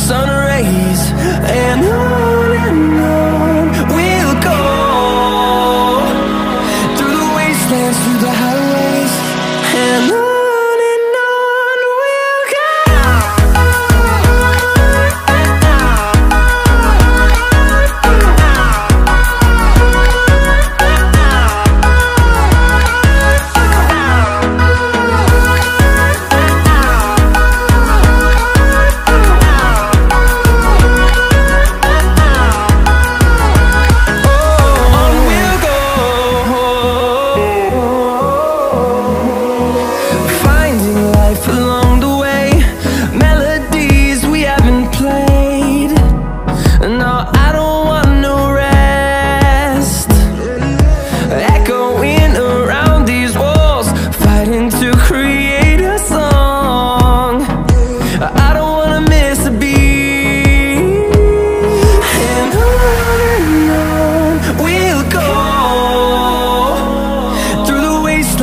sun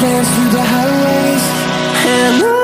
dance through the highways. And I